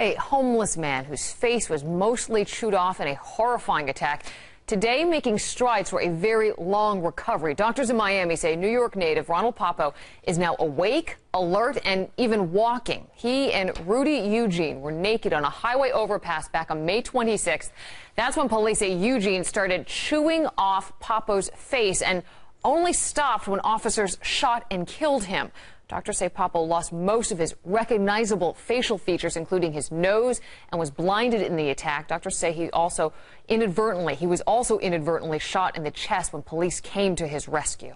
A homeless man whose face was mostly chewed off in a horrifying attack. Today, making strides for a very long recovery. Doctors in Miami say New York native Ronald Poppo is now awake, alert, and even walking. He and Rudy Eugene were naked on a highway overpass back on May 26th. That's when police say Eugene started chewing off Poppo's face and only stopped when officers shot and killed him. Doctors say Poppo lost most of his recognizable facial features, including his nose, and was blinded in the attack. Doctors say he also inadvertently, he was also inadvertently shot in the chest when police came to his rescue.